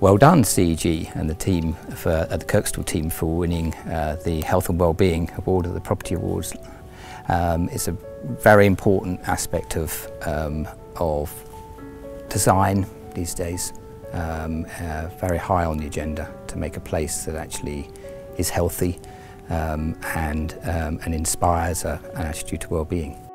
well done CEG and the team for uh, the Kirkstall team for winning uh, the Health and Wellbeing Award of the Property Awards. Um, it's a very important aspect of, um, of design these days, um, uh, very high on the agenda to make a place that actually is healthy um, and, um, and inspires a, an attitude to well-being.